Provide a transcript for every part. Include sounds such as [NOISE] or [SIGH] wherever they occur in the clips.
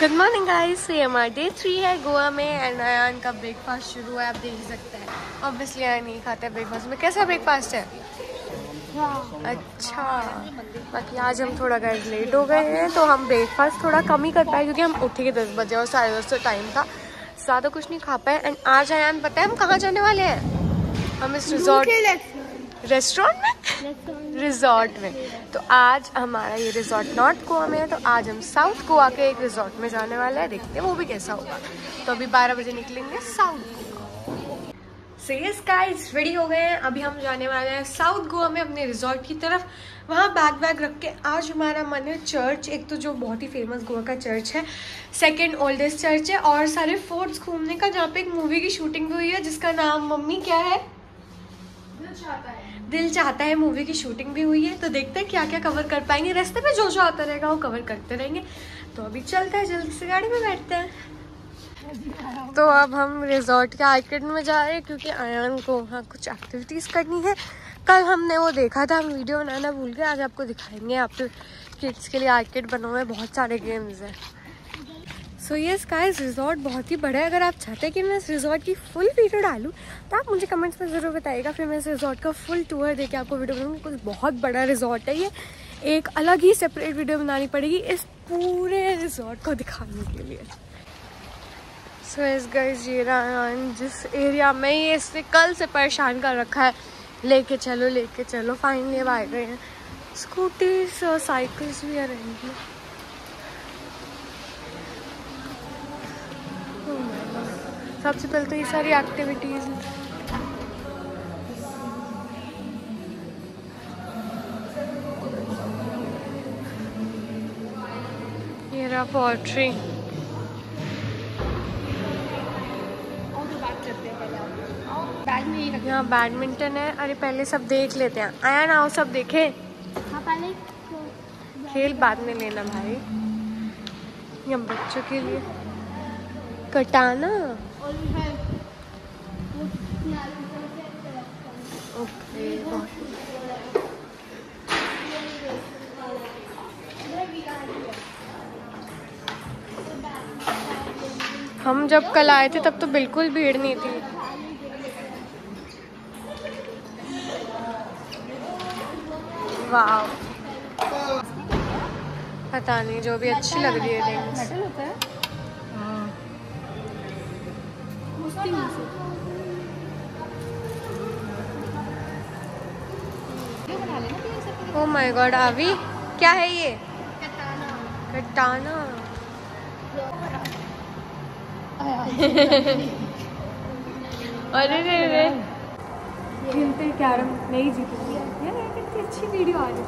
Good morning guys ये हमारा day three है गोवा में एंड अयान का ब्रेकफास्ट शुरू है आप देख ही सकते हैं। ऑब्वियसली अयान नहीं खाते ब्रेकफास्ट में। कैसा ब्रेकफास्ट है? अच्छा। बाकी आज हम थोड़ा गैस लेट हो गए हैं तो हम ब्रेकफास्ट थोड़ा कम ही कर पाए क्योंकि हम उठे के दस बजे और साढ़े दस तो टाइम था। ज़्यादा कुछ नहीं खा पाए एंड आज अयान पता है हम कहाँ जाने वाले हैं? हम इस रिजॉर्ट रेस्टोरेंट में? रिजॉर्ट में. तो आज हमारा ये रिजॉर्ट नॉर्थ गोवा में है तो आज हम साउथ गोवा के एक रिजॉर्ट में जाने वाले हैं. देखते हैं वो भी कैसा होगा. तो अभी 12 बजे निकलेंगे south Goa so yes guys ready हो गए हैं. अभी हम जाने वाले हैं साउथ गोवा में अपने रिजॉर्ट की तरफ़. वहाँ बैग वैग रख के आज हमारा मन है चर्च एक तो जो बहुत ही फ़ेमस गोवा का चर्च है. सेकेंड ओल्डेस्ट चर्च है और सारे फोर्ट्स घूमने का जहाँ पे एक मूवी की शूटिंग भी हुई है जिसका नाम मम्मी क्या है? दिल चाहता है। मूवी की शूटिंग भी हुई है तो देखते हैं क्या क्या कवर कर पाएँगे। रास्ते पे जो जो आता रहेगा, वो कवर करते रहेंगे। तो अभी चलता है, जल्दी से गाड़ी में बैठते हैं। तो अब हम रिजॉर्ट के आर्केड में जा रहे हैं, क्योंकि आयान को वहाँ कुछ एक्टिविटीज़ करनी है। कल हमने वो देखा था, हम वीडियो बनाना भूल गए, आज आपको दिखाएँगे। आप तो किड्स के लिए आर्केड बना हुआ है, बहुत सारे गेम्स हैं। सो ये गाइस रिजॉर्ट बहुत ही बड़ा है। अगर आप चाहते हैं कि मैं इस रिजॉर्ट की फुल वीडियो डालूँ तो आप मुझे कमेंट्स में ज़रूर बताइएगा। फिर मैं इस रिजॉर्ट का फुल टूर देके आपको वीडियो बनाऊँगी। कुछ बहुत बड़ा रिजॉर्ट है ये। एक अलग ही सेपरेट वीडियो बनानी पड़ेगी इस पूरे रिजॉर्ट को दिखाने के लिए। सो इस गाइस ये जिस एरिया में ये इसने कल से परेशान कर रखा है। लेके चलो लेके चलो। फाइनली अब आ गए हैं। स्कूटीज और साइकिल्स भी आ रहेंगी सबसे पहले तो ये सारी एक्टिविटीज़ ये रहा पोट्री यहाँ बैडमिंटन है। अरे पहले सब देख लेते हैं। आया ना आओ सब देखे। हाँ पहले खेल बाद में लेना भाई। यहाँ बच्चों के लिए। कटाना। हम जब कल आए थे, तब तो बिल्कुल भीड़ नहीं थी। वाह पता नहीं, जो भी अच्छी लग रही है होता है ओ माय गॉड आवी क्या है ये? कटाना। [LAUGHS] अरे रे रे। खेलते कैरम नहीं जीती। यार यार कितनी अच्छी वीडियो आ रही है।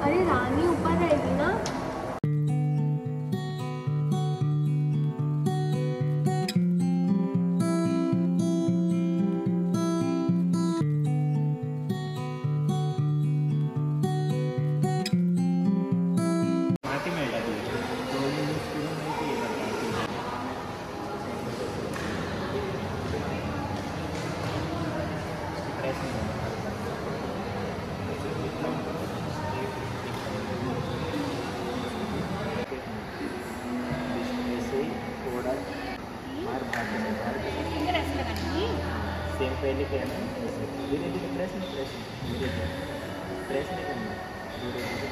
अरे रानी ऊपर रहेगी मार भाग से मार सेम पहले क्या है धीरे धीरे प्रेस नहीं प्रेस धीरे धीरे प्रेस नहीं करना धीरे धीरे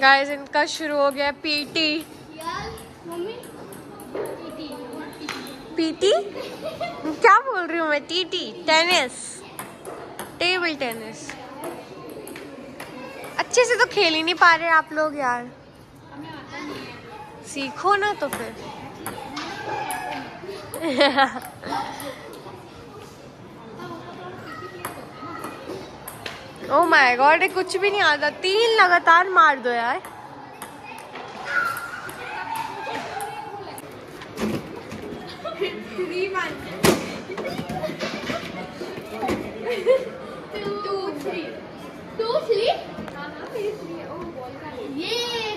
गाइस इनका शुरू हो गया पीटी पीटी क्या बोल रही हूँ मैं? टीटी टेनिस टेबल टेनिस अच्छे से तो खेल ही नहीं पा रहे आप लोग यार। सीखो ना तो फिर। ओ माय गॉड ये कुछ भी नहीं आता तीन लगातार मार दो यार। ये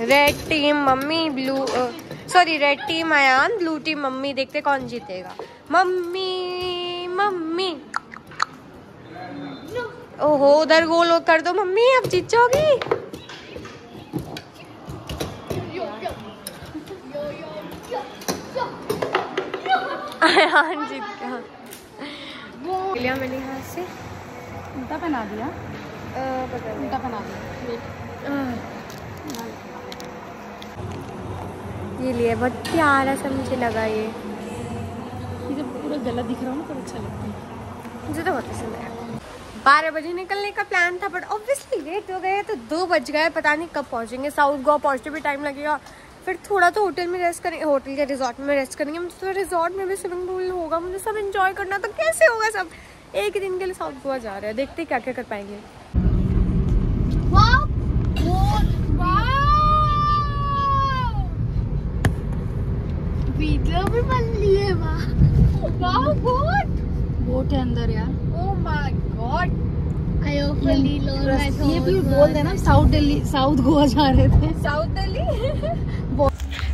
red team mummy blue sorry red team Ayaan team mummy देखते कौन जीतेगा? Mummy mummy. ओहो उधर गोल कर दो मम्मी अब जीत जाओगी अयान जीत गया। लिया मैंने यहाँ से। उल्टा पहना दिया। पता नहीं उल्टा पहना दिया। ये लिए बहुत प्यारा सा मुझे लगा ये। ये जब पूरा गला दिख रहा हो अच्छा लगता है। मुझे तो बहुत पसंद आया बारह बजे निकलने का प्लान था बट ऑब्वियसली लेट हो गए तो दो बज गए पता नहीं कब पहुँचेंगे। साउथ गोवा पहुँचते भी टाइम लगेगा। फिर थोड़ा तो होटल में रेस्ट करेंगे होटल के रिजॉर्ट में रेस्ट करेंगे। मुझे तो रिजॉर्ट में भी स्विमिंग पूल होगा मुझे सब एंजॉय करना तो कैसे होगा सब? एक दिन के लिए साउथ गोवा जा रहे हैं देखते क्या क्या कर पाएँगे वाओ बोट वाओ वीडियो भी बन लिए वाह वाओ बोट बोट है अंदर यार। ओ माय गॉड ये भी बोल देना साउथ दिल्ली साउथ गोवा जा रहे थे। साउथ दिल्ली [LAUGHS]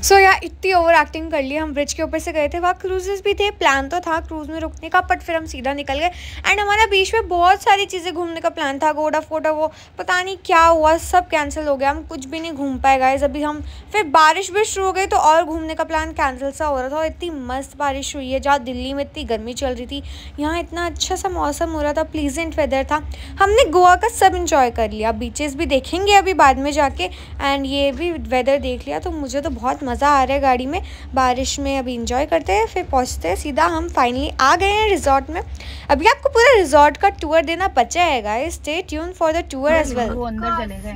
सो यार इतनी ओवर एक्टिंग कर ली, हम ब्रिज के ऊपर से गए थे, वहाँ क्रूजेस भी थे प्लान तो था क्रूज में रुकने का बट फिर हम सीधा निकल गए। एंड हमारा बीच में बहुत सारी चीज़ें घूमने का प्लान था गोडा फोडा वो, पता नहीं क्या हुआ, सब कैंसिल हो गया, हम कुछ भी नहीं घूम पाए गाइस अभी हम, फिर बारिश भी शुरू हो गई तो और घूमने का प्लान कैंसिल सा हो रहा था, और इतनी मस्त बारिश हुई है, जहाँ दिल्ली में इतनी गर्मी चल रही थी, यहाँ इतना अच्छा सा मौसम हो रहा था प्लीजेंट वेदर था। हमने गोवा का सब इंजॉय कर लिया बीचेस भी देखेंगे अभी बाद में जाके एंड ये भी वेदर देख लिया तो मुझे तो बहुत मज़ा आ रहा है गाड़ी में। बारिश में अभी इंजॉय करते हैं फिर पहुँचते हैं। सीधा हम फाइनली आ गए हैं रिजॉर्ट में। अभी आपको पूरा रिजॉर्ट का टूर देना बचा है guys stay tune for the tour as well अंदर चले गए।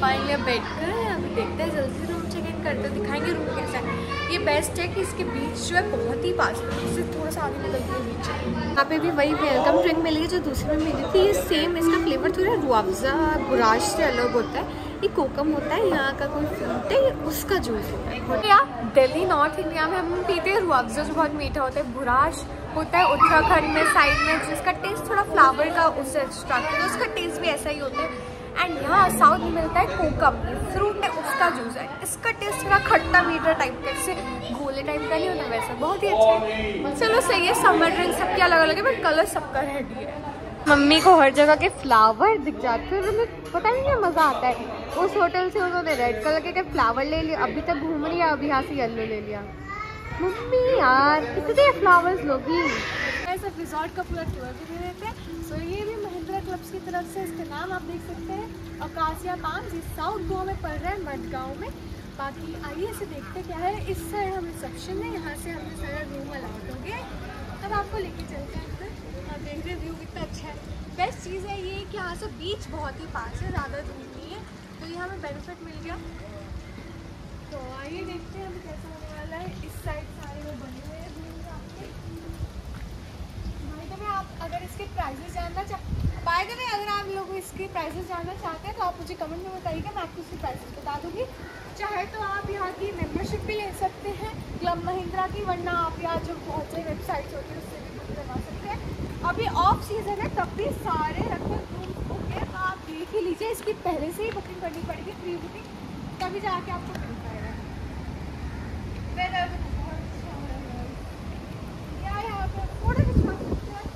फाइनली अब बैठ कर अभी देखते हैं जल्दी करते दिखाएँगे रूम कैसा है। ये बेस्ट है कि इसके बीच जो है बहुत ही पास में इससे थोड़ा सा आगे निकल के बीच यहाँ पे भी वही वेलकम ड्रिंक मिलेगी जो दूसरे में मिली थी। ये सेम इसका फ्लेवर थोड़ा रुआवजा बुराश से अलग होता है। ये कोकम होता है, यहाँ का कोई फ्रूट है उसका जूस होता है। या दिल्ली नॉर्थ इंडिया में हम पीते हैं रुआवजा जो बहुत मीठा होता है। बुराश होता है उत्तराखंड में साइड में, जिसका टेस्ट थोड़ा फ्लावर का उससे एक्सट्रैक्ट है उसका टेस्ट भी ऐसा ही होता है। एंड यहाँ साउथ में मिलता है कोकम। फ्रूट है उसका जूस है। इसका टेस्ट थोड़ा खट्टा मीठा टाइप का जैसे घोले टाइप का नहीं होता वैसा। बहुत ही अच्छा है। चलो सही है समर ड्रिंक सबके अलग अलग है बट कलर सबका रेडी है। मम्मी को हर जगह के फ्लावर दिख जाते हैं उन्हें पता नहीं क्या मज़ा आता है। उस होटल से उन्होंने रेड कलर के फ्लावर ले लिया अभी तक घूम रही है यहाँ से येलो ले लिया। मम्मी यार, इतने फ्लावर्स लोगी। ऐसा रिजॉर्ट का पूरा टूर भी दे देते। हैं सो ये भी क्लब्स की तरफ़ से इसका नाम आप देख सकते हैं। Acacia palm ji south Goa में पड़ रहा है, मडगांव में। बाकी आइए इसे देखते क्या है। इस साइड हम रिसेप्शन है यहाँ से हमें सारा रूम अलाउड हो गया अब आपको लेके चलते हैं अंदर देख रहे व्यू कितना अच्छा है। बेस्ट चीज़ है ये कि यहाँ से बीच बहुत ही पास है, ज़्यादा दूर नहीं है। तो ये हमें बेनिफिट मिल गया। तो आइए देखते हैं, अभी कैसा होने वाला है। इस साइड सारे वो बने हुए हैं आपके। भाई तो मैं आप, अगर इसके प्राइजेस जानना चाह बाय द वे अगर आप लोग इसके प्राइजेस जानना चाहते हैं तो आप मुझे कमेंट में बताइएगा, मैं आपको इसके प्राइजेस बता दूँगी। चाहे तो आप यहाँ की मेंबरशिप भी ले सकते हैं। क्लब महिंद्रा की, वरना आप यहाँ जो बहुत सारी वेबसाइट्स होती है, उससे भी बुक करवा सकते हैं। अभी ऑफ़ सीज़न है, तब भी सारे लगभग रूम्स बुक आप देख ही लीजिए, इसकी पहले से ही बुकिंग करनी पड़ेगी प्री बुकिंग तभी जाके आपको मिल पाएगा वेदर भी बहुत अच्छा हो रहा है या यहाँ पे फ़ोटो खिंचवा सकते हैं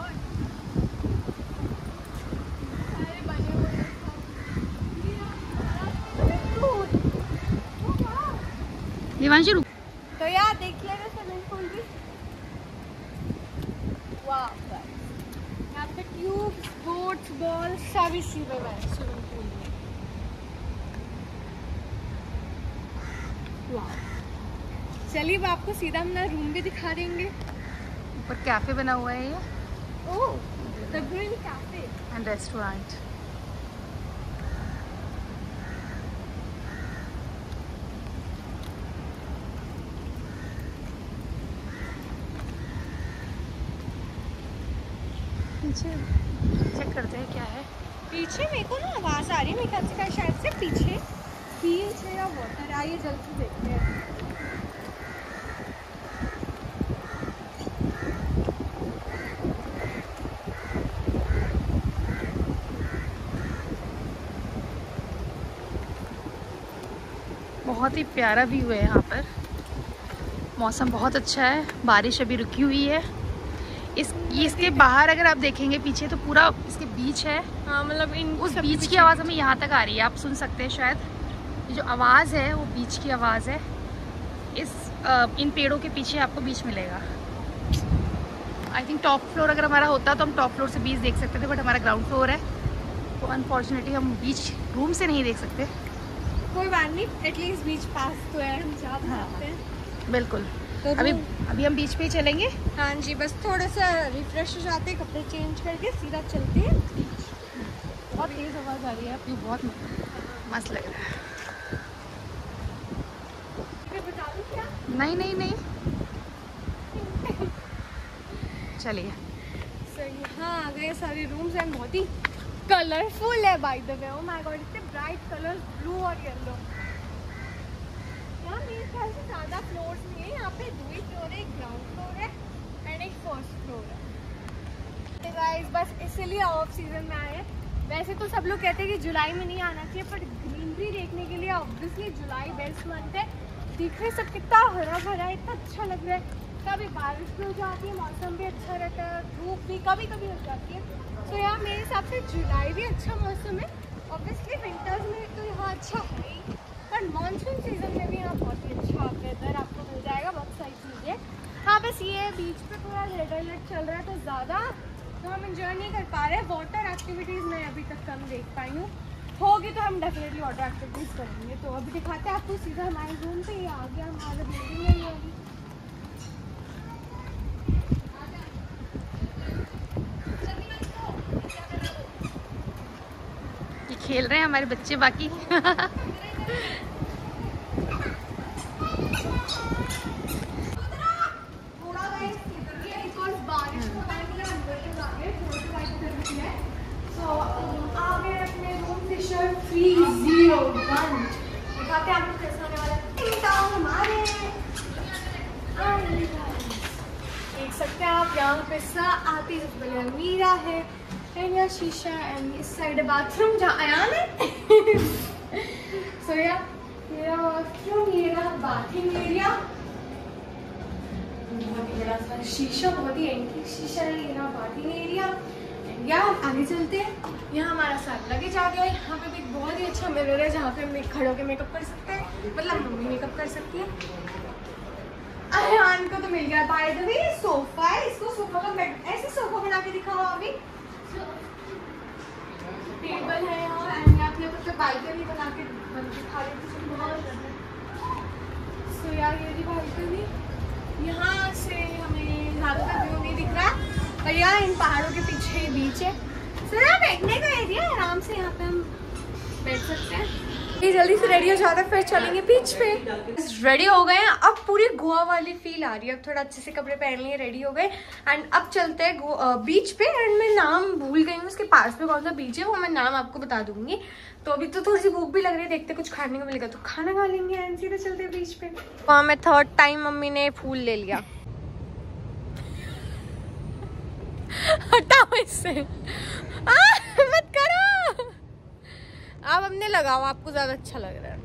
और सारे बने हुए हैं सब। ये रात में दूध। ओ वाह। देवांशी रुक तो यार देख लेना स्विमिंग पूल भी वाह यहाँ पे ट्यूब्स बोट्स बॉल सब इसी में है स्विमिंग पूल में वाह। चलिए अब आपको सीधा अपना रूम भी दिखा देंगे। ऊपर कैफ़े बना हुआ है ये। ओह the green cafe and restaurant नीचे चेक करते हैं क्या है। पीछे मेरे को ना आवाज़ आ रही है। मेरे ख्याल से शायद से पीछे है या वाटर आइए जल्दी देखते हैं। बहुत ही प्यारा व्यू है यहाँ पर। मौसम बहुत अच्छा है। बारिश अभी रुकी हुई है। इस ये इसके बाहर अगर आप देखेंगे पीछे तो पूरा इसके बीच है। हाँ मतलब इन उस बीच की आवाज़ हमें यहाँ तक आ रही है आप सुन सकते हैं शायद। ये जो आवाज़ है वो बीच की आवाज़ है। इस इन पेड़ों के पीछे आपको बीच मिलेगा। आई थिंक टॉप फ्लोर अगर हमारा होता तो हम टॉप फ्लोर से बीच देख सकते थे बट हमारा ग्राउंड फ्लोर है। तो अनफॉर्चुनेटली हम बीच रूम से नहीं देख सकते। कोई बात नहीं एटलीस्ट बीच पास तो है हम जा तो सकते हैं। बिल्कुल। तो अभी अभी हम बीच पे ही चलेंगे? हाँ जी बस थोड़ा सा रिफ्रेश हो जाते हैं कपड़े चेंज करके सीधा चलते हैं। बहुत तेज़ आवाज़ आ रही है व्यू बहुत मस्त लग रहा है। मैं बता दूँ क्या? नहीं नहीं नहीं। चलिए। सो यहाँ आ गए सारे रूम्स एंड बहुत ही कलरफुल है by the way oh my god इतने ब्राइट कलर्स ब्लू और येलो से ज़्यादा नहीं है, यहाँ पे दो ही फ्लोर है, एक ग्राउंड फ्लोर है एंड एक फ़र्स्ट फ्लोर है। बस इसीलिए ऑफ़ सीज़न में आए वैसे तो सब लोग कहते हैं कि जुलाई में नहीं आना चाहिए पर ग्रीनरी देखने के लिए ऑब्वियसली जुलाई बेस्ट मंथ है। दिख रहे सब कितना हरा भरा है, इतना अच्छा लग रहा है। कभी बारिश भी हो जाती है, मौसम भी अच्छा रहता है, धूप भी कभी कभी हो जाती है। तो यहाँ मेरे हिसाब से जुलाई भी अच्छा मौसम है। ऑब्वियसली विंटर्स में तो यहाँ अच्छा ही पर मानसून सीज़न में भी यहाँ बहुत ही अच्छा वेदर आपको मिल जाएगा बहुत सारी चीज़ें हाँ बस ये है बीच पे थोड़ा रेड अलर्ट चल रहा है तो ज़्यादा तो हम इंजॉय नहीं कर पा रहे वाटर एक्टिविटीज़ मैं अभी तक कम देख पाई हूँ। होगी तो हम डेफिनेटली वाटर एक्टिविटीज़ करेंगे। तो अभी दिखाते हैं, आपको सीधा हमारे रूम पे ही आ गया, हमारा बिल्डिंग में ही होगी खेल रहे हैं हमारे बच्चे बाकी [LAUGHS] थोड़ा गाइस बिकॉज़ बारिश का टाइम है अंदर तक आ गए थोड़ा सा लाइट कर रही है सो आ गए अपने रूम से शर्ट थ्री ज़ीरो वन दिखाते हैं आपको कैसे होने वाला है टिंग टॉन्ग हमारे आइए guys। देख सकते हैं आप यहाँ पे सा आती है सबसे पहले अलमीरा है शीशा एंड इस साइड है बाथरूम जहाँ अयान है। सो या मेरा रहा बाथिंग एरिया बहुत बड़ा सा शीशा, बहुत ही शीशा है ये पार्किंग एरिया आगे चलते हैं। यहाँ हमारा साथ लगेज आ गया यहाँ पे भी बहुत ही अच्छा मिरर है जहाँ पे हम खड़े होकर मेकअप कर सकते हैं। मतलब मम्मी मेकअप कर सकती है। अयान को तो मिल गया बाय द वे सोफा है। इसको सोफा का ऐसे सोफा बना के दिखाओ अभी। टेबल है यहाँ एंड यहाँ पे बालकनी बना के बन रही थी सो यार, ये बालकनी, यहाँ से हमें ज़्यादातर व्यू नहीं दिख रहा और यहाँ इन पहाड़ों के पीछे बीच है। सर यहाँ बैठने का एरिया है, आराम से यहाँ पे हम बैठ सकते हैं। ये जल्दी से रेडी हो जाता है फिर चलेंगे बीच पे। रेडी हो गए हैं। अब पूरी गोवा वाली फील आ रही है। अब थोड़ा अच्छे से कपड़े पहन लिए रेडी हो गए। एंड अब चलते हैं बीच पे। एंड मैं नाम भूल गई हूँ। उसके पास में कौन सा बीच है, वो मैं नाम आपको बता दूँगी। तो अभी तो थोड़ी सी भूख भी लग रही है। देखते कुछ खाने को मिलेगा। तो खाना खा लेंगे एंड सीधे चलते हैं बीच पे। वहाँ में थर्ड टाइम मम्मी ने फूल ले लिया। [LAUGHS] हटाओ इससे मत करो। आप अपने लगाओ आपको ज़्यादा अच्छा लग रहा है।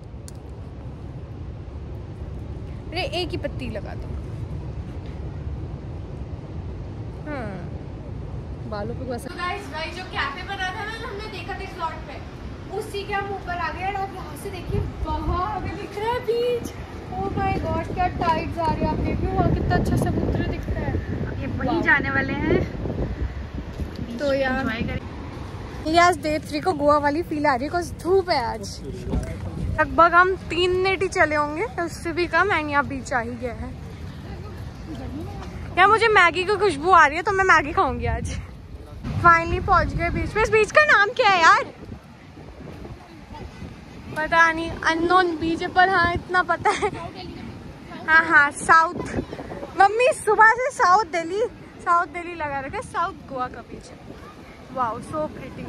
अरे एक ही पत्ती लगा दो। हाँ। बालों पे वैसा तो गाइस भाई जो कैफ़े बना था ना हमने देखा था स्लॉट पे। उसी के हम ऊपर आ गए और आप यहाँ से देखिए वहाँ हमें दिख रहा है बीच ओ माय गॉड क्या टाइड्स आ रही है आप देखिए वहाँ कितना अच्छा समुद्र दिख रहा है। ये वहीं जाने वाले हैं। तो यार। ये आज डे थ्री को गोवा वाली फील आ रही है धूप है आज। लगभग हम तीन मिनट ही चले होंगे, उससे भी कम एंड यहाँ बीच आ ही गया है। यार, मुझे मैगी की खुशबू आ रही है तो मैं मैगी खाऊँगी आज। फाइनली पहुँच गए बीच पे। इस बीच का नाम क्या है यार? पता नहीं अननोन बीच पर हाँ इतना पता है। हाँ हाँ साउथ मम्मी, सुबह से साउथ दिल्ली साउथ दिल्ली लगा रखा साउथ गोवा का बीच है। वाओ सो प्रिटी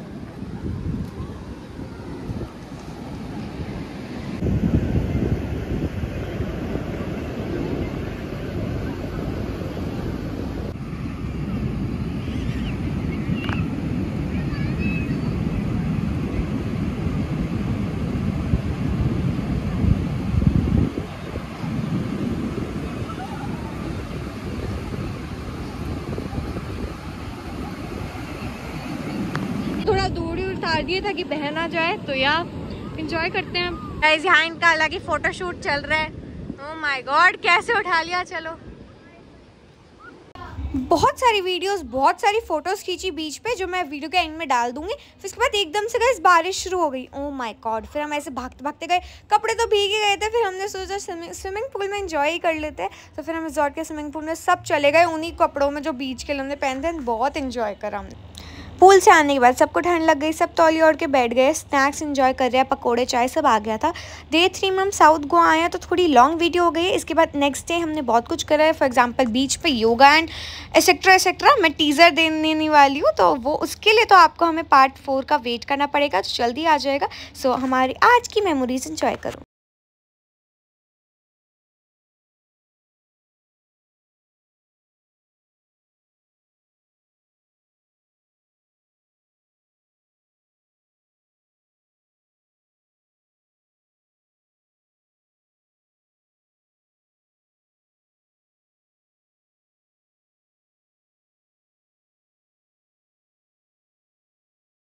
थोड़ा दूर ही उतार दिए ताकि बह ना जाए तो या इंजॉय करते हैं। गाइस यहाँ इनका अलग ही फ़ोटो शूट चल रहा है। ओह माय गॉड कैसे उठा लिया चलो। बहुत सारी वीडियोस बहुत सारी फ़ोटोज़ खींची बीच पे जो मैं वीडियो के एंड में डाल दूँगी। फिर उसके बाद एकदम से गए बारिश शुरू हो गई। ओह माय गॉड फिर हम ऐसे भागते भागते गए। कपड़े तो भीग ही गए थे फिर हमने सोचा स्विमिंग पूल में इंजॉय ही कर लेते हैं। तो फिर हम रिजॉर्ट के स्विमिंग पूल में सब चले गए उन्हीं कपड़ों में जो बीच के लिए हमने पहनते हैं बहुत इंजॉय करा हमने। पूल से आने के बाद सबको ठंड लग गई, सब तौली ओढ़ के बैठ गए स्नैक्स एंजॉय कर रहे हैं, पकोड़े, चाय सब आ गया था। डे थ्री में हम साउथ गोवा आए हैं तो थोड़ी लॉन्ग वीडियो हो गई इसके बाद नेक्स्ट डे हमने बहुत कुछ करा है। फॉर एग्जांपल बीच पे योगा एंड एसेट्रा एसेट्रा मैं टीज़र देने वाली हूँ तो वो उसके लिए तो आपको हमें पार्ट फोर का वेट करना पड़ेगा तो जल्दी आ जाएगा। सो हमारी आज की मेमोरीज इन्जॉय करो।